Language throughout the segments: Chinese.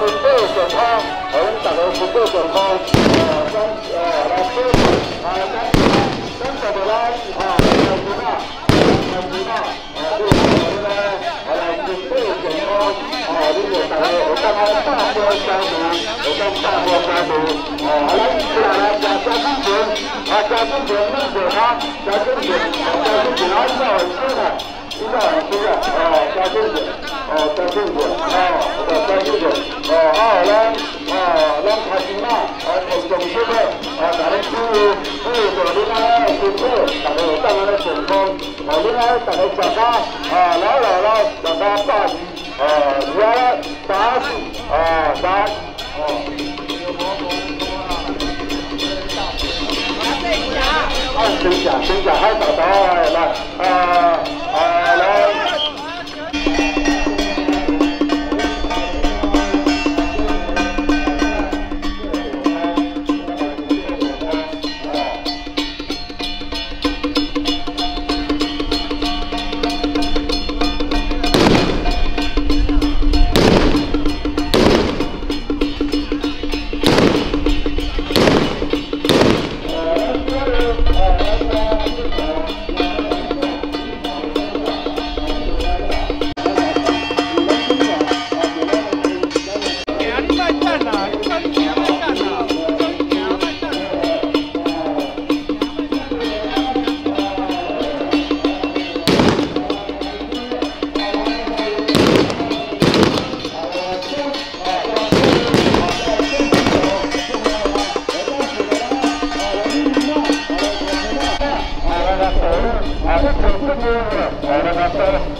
大家身体健康，我们大家身体健康，呃，咱呃来祝，啊，咱咱大家来啊，来祝福，来祝福，啊，祝福我们呢，啊来身体健康，啊，你们大家，我大家大波相助，我们大波相助，啊，来起来来加加精神，啊，加精神，你健康，加精神，加精神，啊，要很吃的。知道知道，哦，加精神，哦，加精神，哦，加精神，哦，啊，咱，哦，咱开心啦，啊，从重视的，啊，大家注意，注意着你那身体，大家有当然的健康，哦，你那大家大家，啊，老老老，大家大鱼，啊，你那打死，啊，打，哦。啊，真假真假，还找到来，para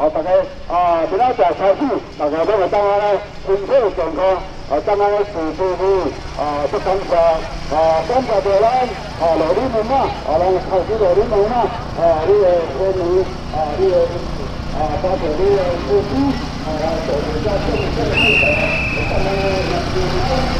啊，大家啊，不要做手术。大家这要掌握呢，身体健康，啊，掌握呢，是皮肤啊，不干燥，啊，干燥带来啊，老人斑嘛，啊，老年手术老年斑嘛，啊，这个可以啊，这个啊，加上这个嗯，啊，手术加这个，这个，这个，这个。